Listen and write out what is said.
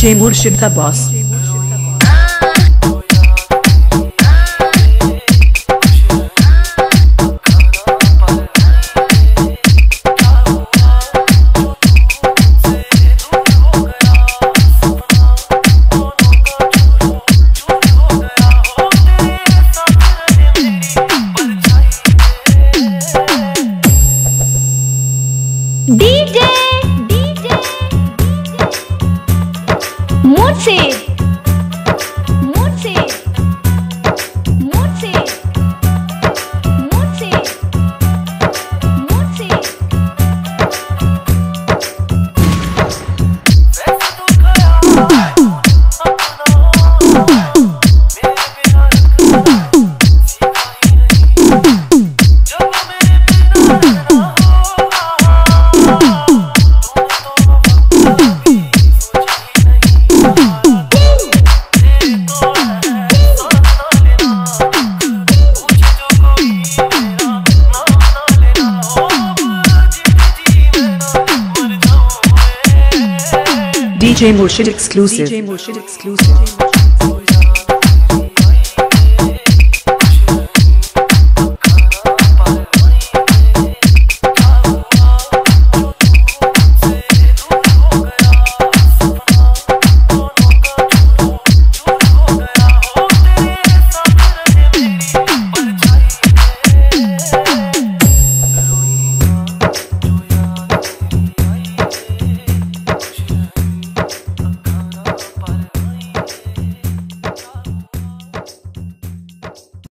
DJ Murshid the boss. DJ Mood Save DJ Murshid exclusive. DJ Murshid exclusive.